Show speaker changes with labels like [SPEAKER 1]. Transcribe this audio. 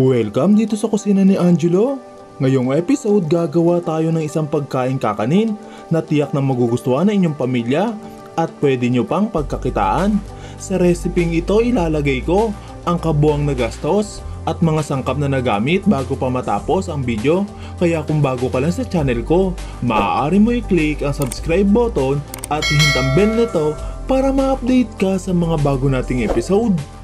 [SPEAKER 1] Welcome dito sa kusina ni Angelo. Ngayong episode, gagawa tayo ng isang pagkain kakanin na tiyak na magugustuhan ng inyong pamilya at pwede nyo pang pagkakitaan. Sa reseping ito, ilalagay ko ang kabuang na gastos at mga sangkap na nagamit bago pa matapos ang video. Kaya kung bago ka lang sa channel ko, maaari mo i-click ang subscribe button at hihintang bell na to para ma-update ka sa mga bago nating episode.